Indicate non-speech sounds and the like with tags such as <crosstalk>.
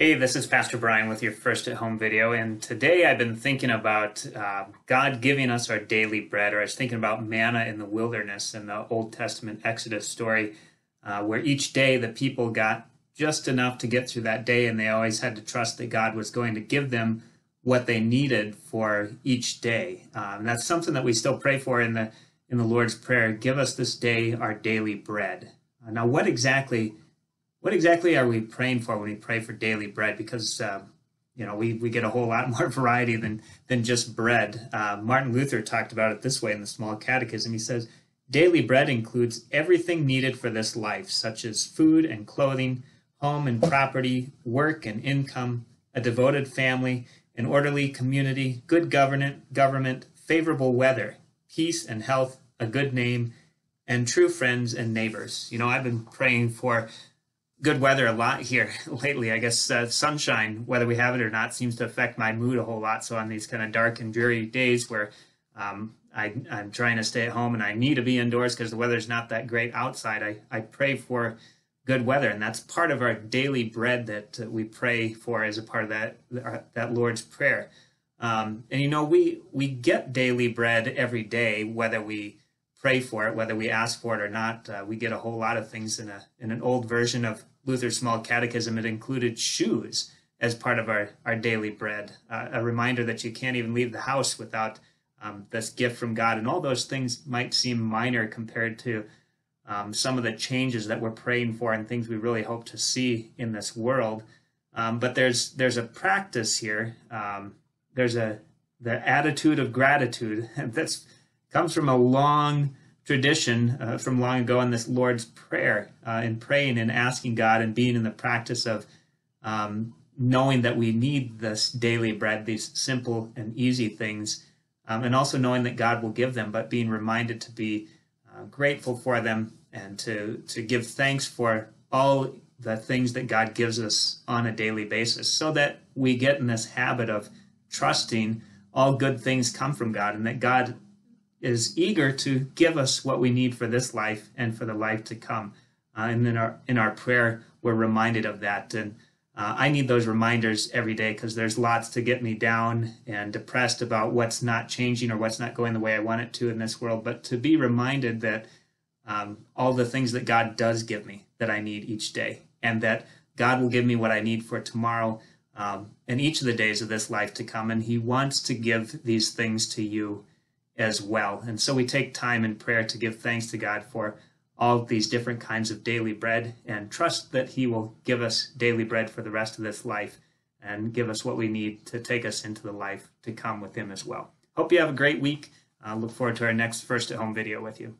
Hey, this is Pastor Brian with your First at Home video, and today I've been thinking about uh, God giving us our daily bread, or I was thinking about manna in the wilderness in the Old Testament Exodus story, uh, where each day the people got just enough to get through that day, and they always had to trust that God was going to give them what they needed for each day. Um, and that's something that we still pray for in the in the Lord's Prayer. Give us this day our daily bread. Uh, now, what exactly? What exactly are we praying for when we pray for daily bread? Because uh, you know we, we get a whole lot <laughs> more variety than than just bread. Uh, Martin Luther talked about it this way in the Small Catechism. He says, "Daily bread includes everything needed for this life, such as food and clothing, home and property, work and income, a devoted family, an orderly community, good government, government, favorable weather, peace and health, a good name." And true friends and neighbors. You know, I've been praying for good weather a lot here <laughs> lately. I guess uh, sunshine, whether we have it or not, seems to affect my mood a whole lot. So on these kind of dark and dreary days where um, I, am trying to stay at home and I need to be indoors because the weather's not that great outside, I, I pray for good weather, and that's part of our daily bread that uh, we pray for as a part of that that Lord's prayer. Um, and you know, we we get daily bread every day, whether we pray for it, whether we ask for it or not. Uh, we get a whole lot of things in a in an old version of Luther's Small Catechism. It included shoes as part of our our daily bread, uh, a reminder that you can't even leave the house without um, this gift from God. And all those things might seem minor compared to um, some of the changes that we're praying for and things we really hope to see in this world. Um, but there's there's a practice here. Um, there's a the attitude of gratitude <laughs> that's comes from a long tradition uh, from long ago in this Lord's Prayer, uh, in praying and asking God and being in the practice of um, knowing that we need this daily bread, these simple and easy things, um, and also knowing that God will give them, but being reminded to be uh, grateful for them and to, to give thanks for all the things that God gives us on a daily basis so that we get in this habit of trusting all good things come from God and that God is eager to give us what we need for this life and for the life to come. Uh, and in our in our prayer, we're reminded of that. And uh, I need those reminders every day because there's lots to get me down and depressed about what's not changing or what's not going the way I want it to in this world. But to be reminded that um, all the things that God does give me that I need each day, and that God will give me what I need for tomorrow um, and each of the days of this life to come. And He wants to give these things to you as well. And so we take time in prayer to give thanks to God for all these different kinds of daily bread and trust that He will give us daily bread for the rest of this life and give us what we need to take us into the life to come with Him as well. Hope you have a great week. I look forward to our next First at Home video with you.